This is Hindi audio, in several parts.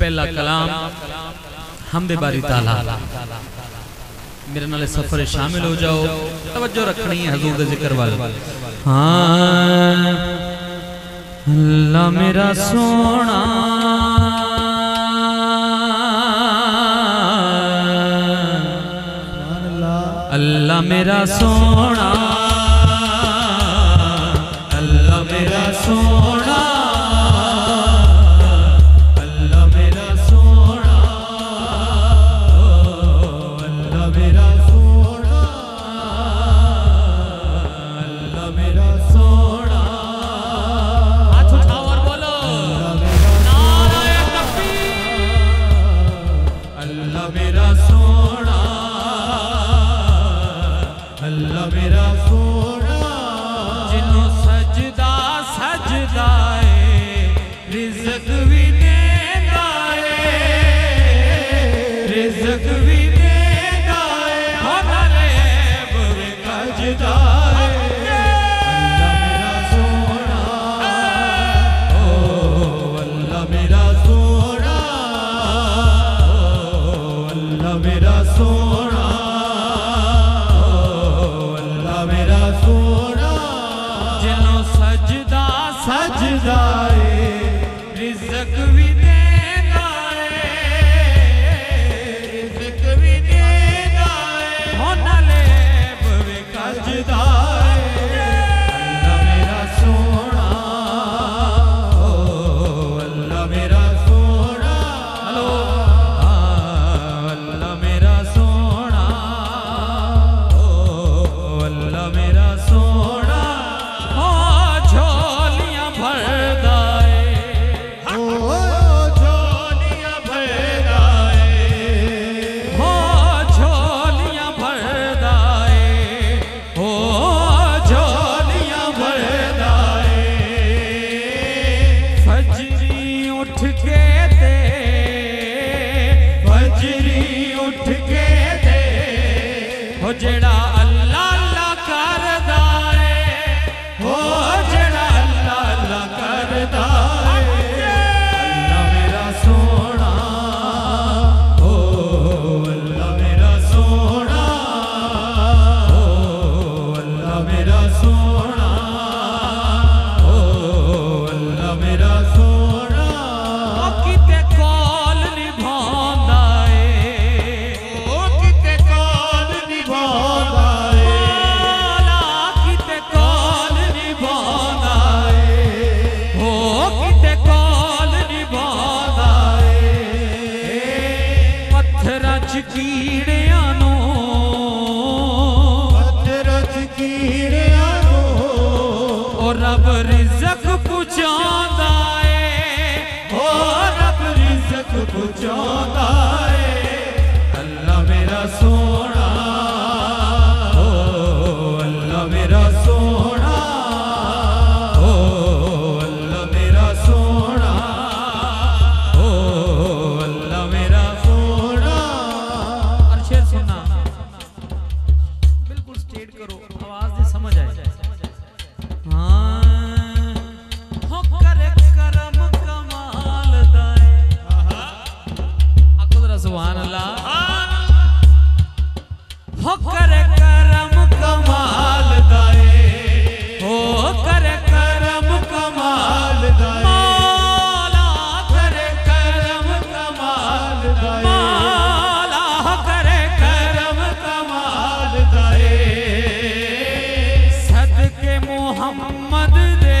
पहला कलाम, हमदे बारी ताला। मेरे नाल सफ़र शामिल हो जाओ। तवज्जो रखनी है हजूर ज़िक्र वाल। हाँ, अल्लाह मेरा सोना। अल्लाह मेरा सोना। esperanza. कीड़िया अजरज कीड़िया और रब रिजक पुचा रब रिजक पुचा अल्लाह मेरा सोना स्टेट करो आवाज़ से समझ आए। हाँ। सुबह करे हो। हाँ। करे मोहम जे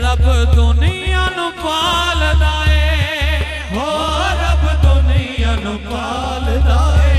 मुब तूं अनुपाल दाए। हो रब तूं नुपाल दाए।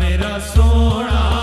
मेरा सोणा